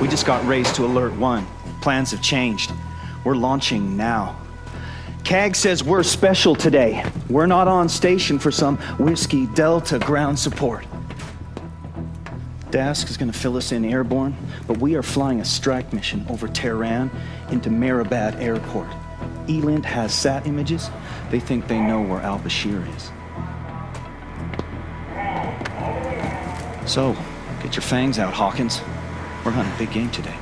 We just got raised to Alert 1. Plans have changed. We're launching now. CAG says we're special today. We're not on station for some Whiskey Delta ground support. DASC is going to fill us in airborne, but we are flying a strike mission over Tehran into Mehrabad Airport. Elint has sat images. They think they know where Al Bashir is. So, get your fangs out, Hawkins. We're hunting big game today.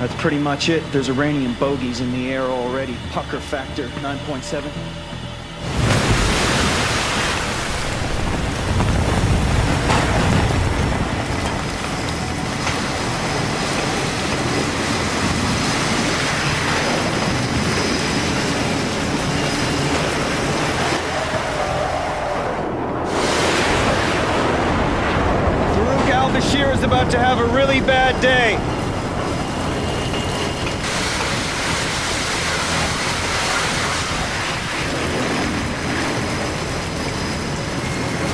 That's pretty much it. There's Iranian bogeys in the air already. Pucker factor 9.7. about to have a really bad day.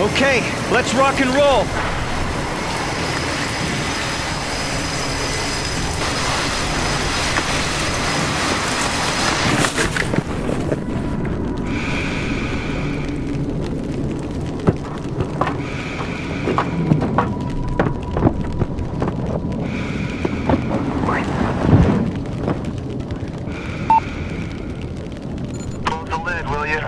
Okay, let's rock and roll. Close the lid, will you?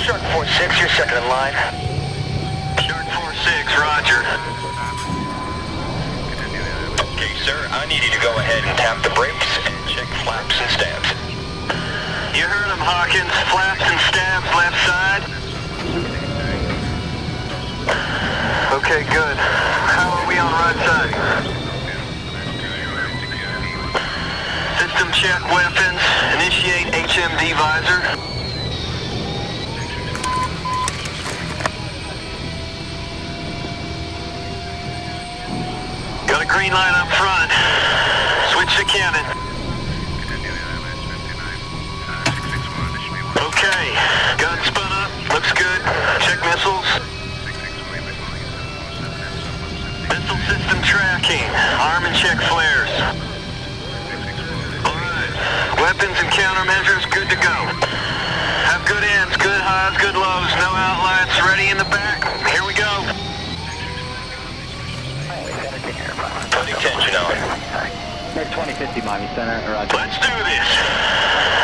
Shark 4-6, you're second in line. Shark 4-6, roger. Okay, sir, I need you to go ahead and tap the brakes and check flaps and stabs. You heard him, Hawkins. Flaps and stabs left side. Okay, good. How are we on right side? System check weapons. Initiate HMD visor. Got a green light up front. Switch to cannon. Okay. Gun spun up. Looks good. Check missiles. Missile system tracking. Arm and check flares. Alright. Weapons and countermeasures good to go. Have good ends, good highs, good lows, no outlines, ready in the back. Here we go. Putting tension on. Next 2050 Miami Center, Roger. Let's do this.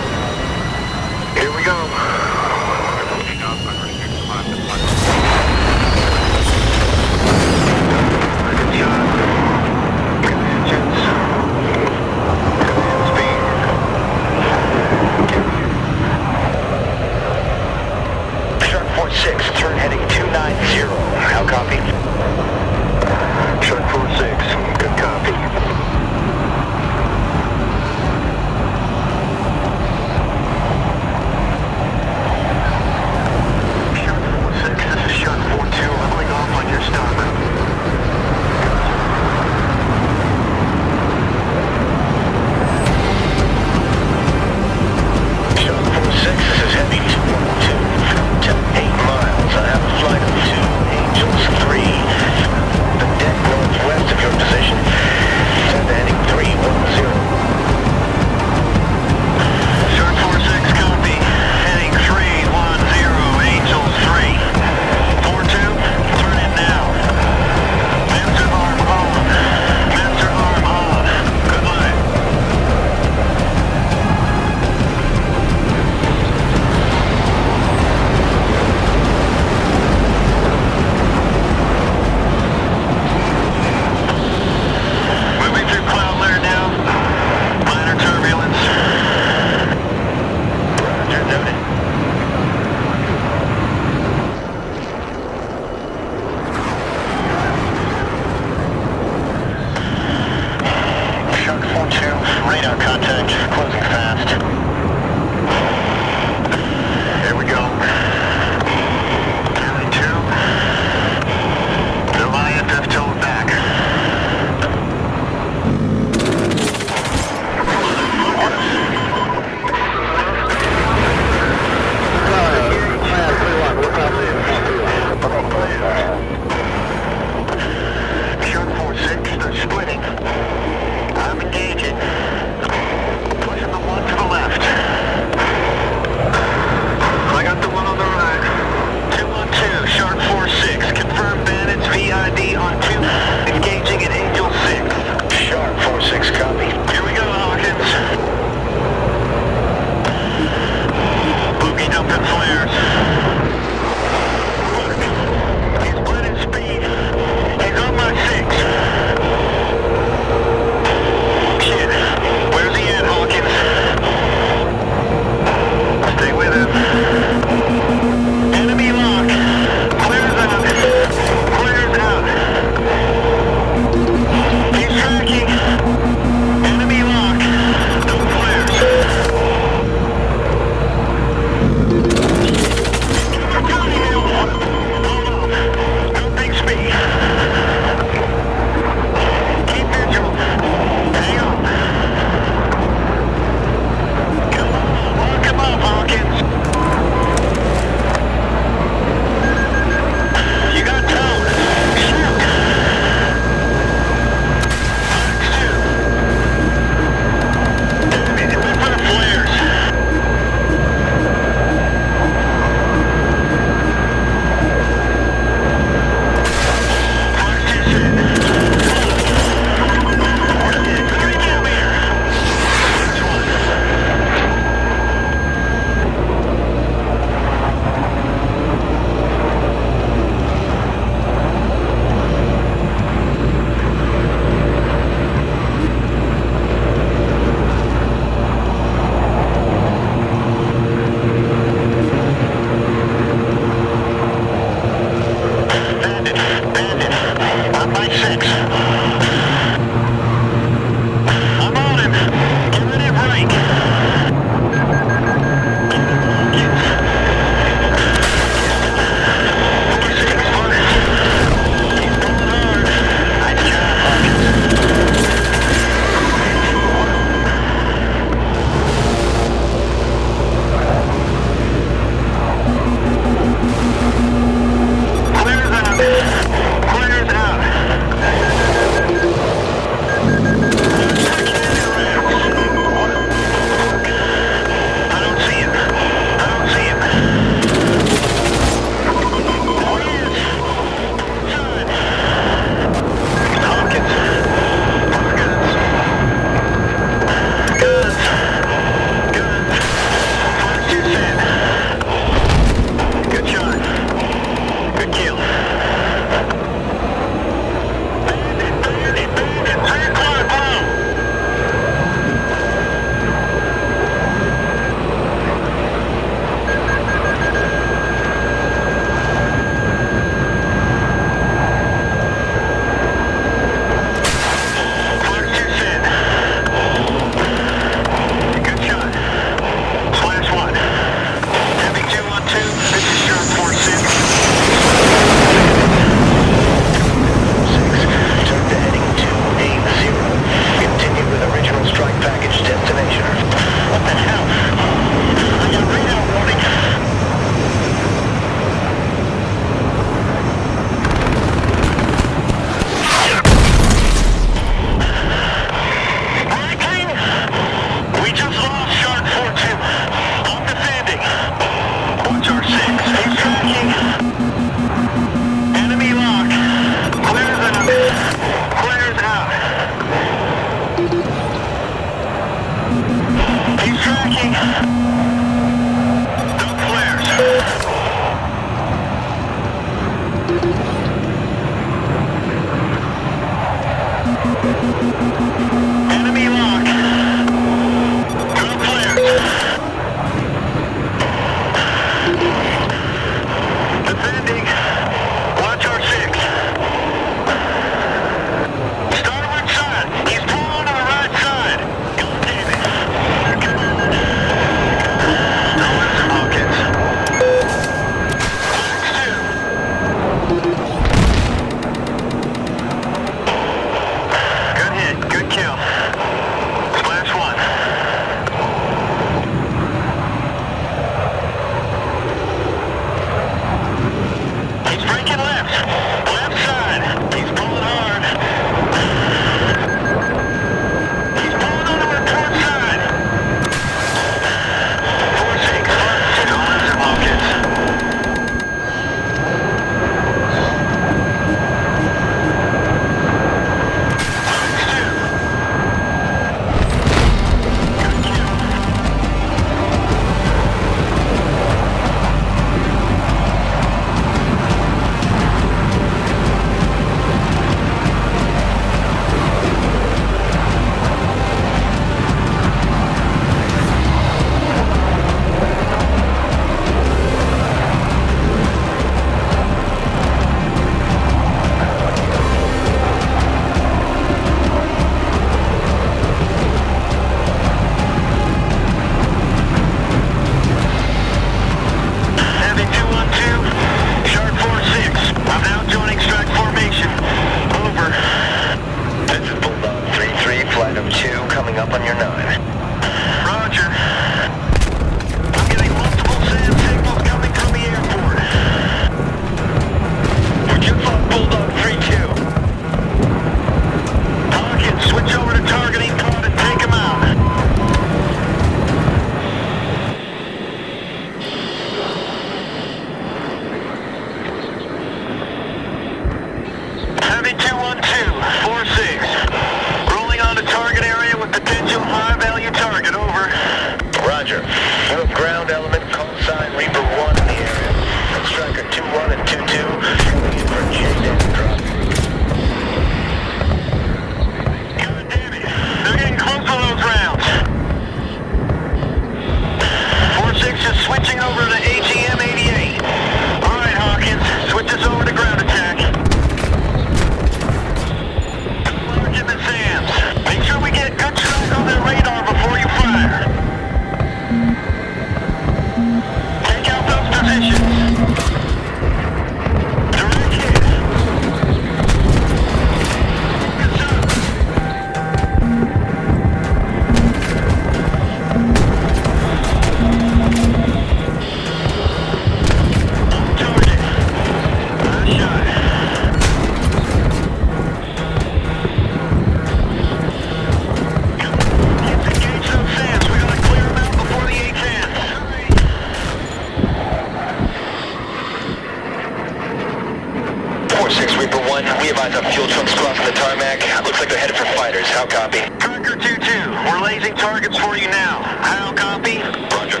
We have eyes on fuel trucks crossing the tarmac. Looks like they're headed for fighters. How copy? Tracker 2-2, we're lasing targets for you now. How copy? Roger.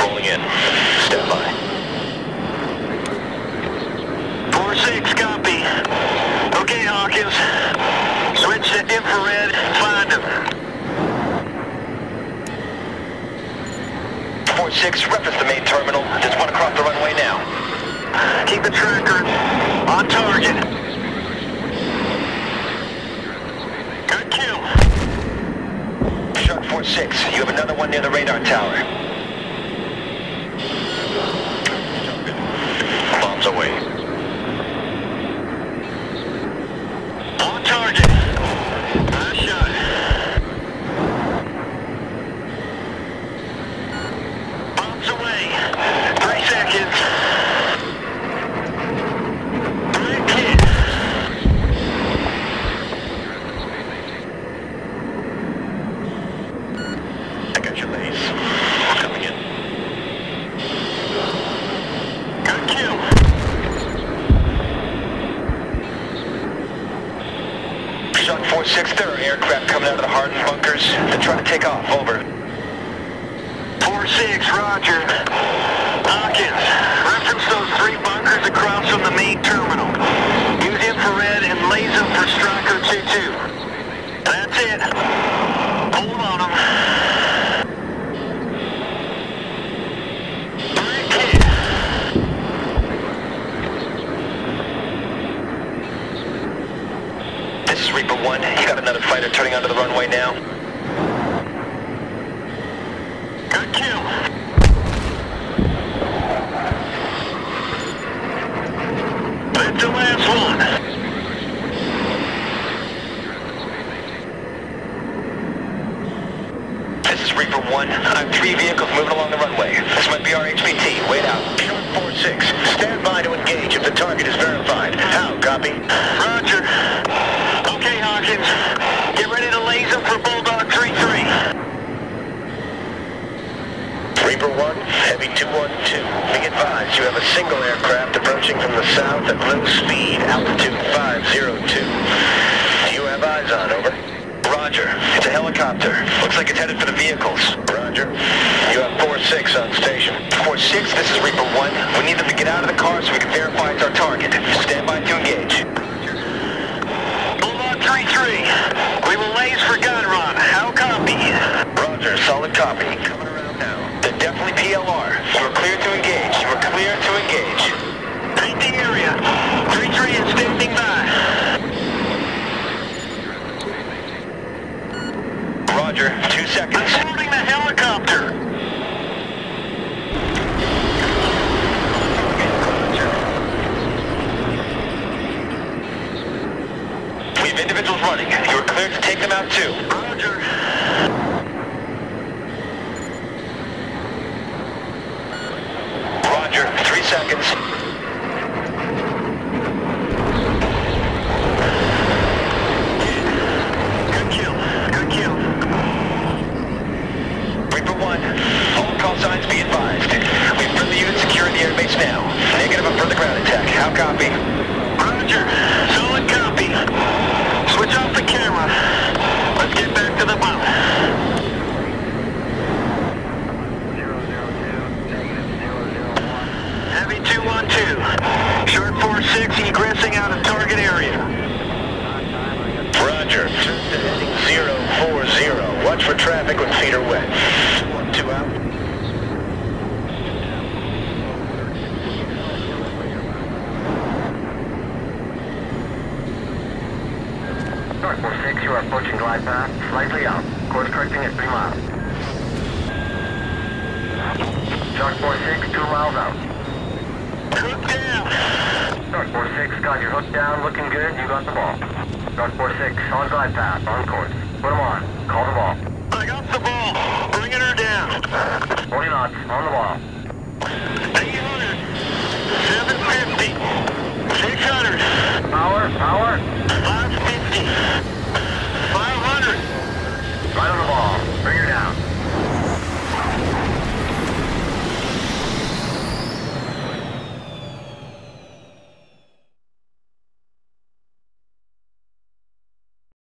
Rolling in. Stand by. 4-6, copy. Okay, Hawkins. Switch to infrared, find him. 4-6, reference the main terminal. There's one across the runway now. Keep the tracker on target. Good kill. Shark 4-6, you have another one near the radar tower. Bombs away. On target. Nice shot. Bombs away. Three seconds. Great hit. I got your base. Coming in. Good kill. Shark 4-6, there are aircraft coming out of the hardened bunkers. and try to take off. Over. 4-6, roger. Hawkins, reference those three bunkers across from the main terminal. Use infrared and laser for Striker 2-2. That's it. Hold on them. This is Reaper 1. Another fighter turning onto the runway now. Good kill. That's the last one. This is Reaper 1. I have three vehicles moving along the runway. This might be our HVT. Wait out. Shark 4-6, stand by to engage if the target is verified. How, copy? Roger. Okay, Hawkins. Get ready to laser for Bulldog 3-3. Reaper 1, Heavy 212. Be advised, you have a single aircraft approaching from the south at low speed, altitude 502. Do you have eyes on, over? Roger. It's a helicopter. Looks like it's headed for the vehicles. Roger. You have 4-6 on station. 4-6, this is Reaper 1. We need them to get out of the car so we can verify it's our target. Stand by to engage. Bulldog 3-3. We will laze for gun run. How copy? Roger, solid copy. Coming around now. They're definitely PLR. You are clear to engage. You are clear to engage. Paint area. 3-3 is standing by. Roger, two seconds. Unloading the helicopter. We have individuals running. You are cleared to take them out too. Roger. Roger, three seconds. Good kill. Good kill. Reaper 1, all call signs be advised. We have further units securing the airbase now. Negative on further ground attack. How copy? Roger. Solid copy. Switch off the camera. Let's get back to the bomb. Heavy 212. Shark 46 egressing out of target area. Roger. Turn to heading 040. Watch for traffic when feet are wet. Two out. Shark 46, you are approaching glide path, slightly out. Course correcting at 3 miles. Shark 46, 2 miles out. Hook down. Shark 4-6, got your hook down, looking good, you got the ball. Shark 4-6, on glide path, on course. Put them on, call the ball. I got the ball, bringing her down. 40 knots, on the ball. 800, 750, 600. Power, power. 550.